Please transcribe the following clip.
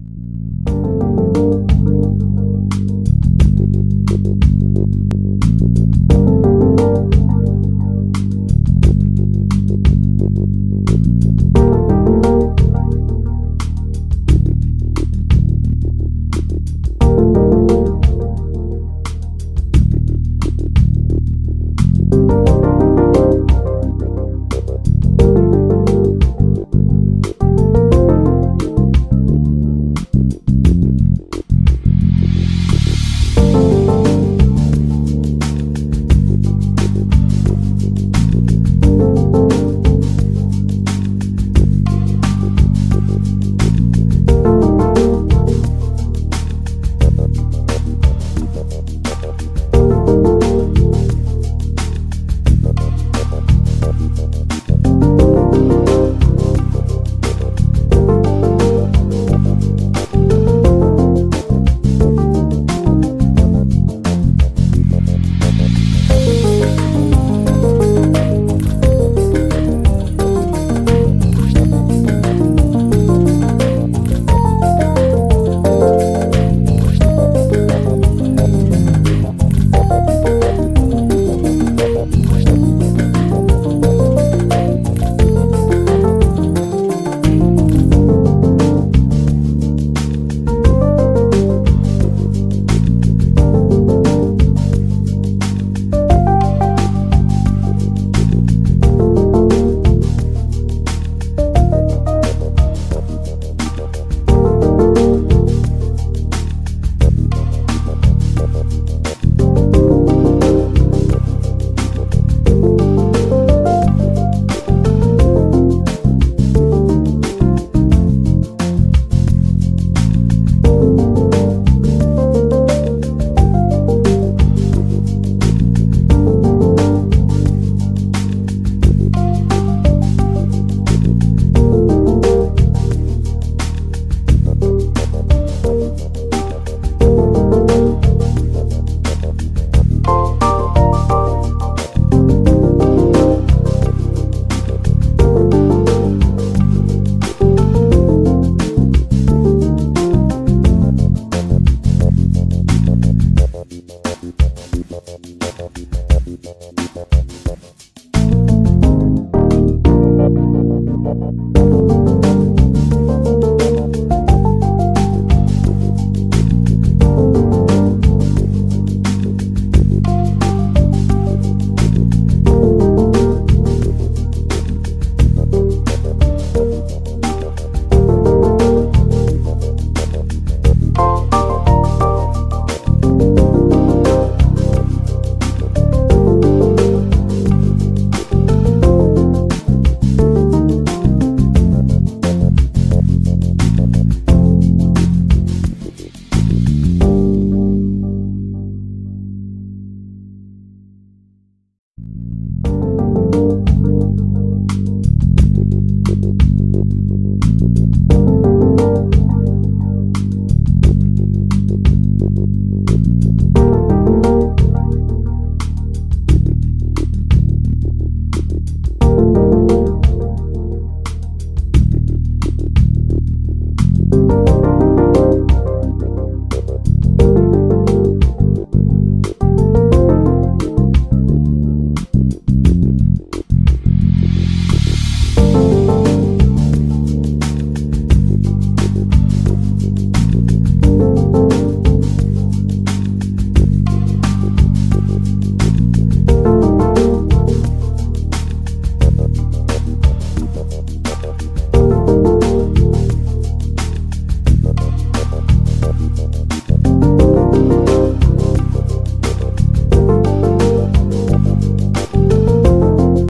you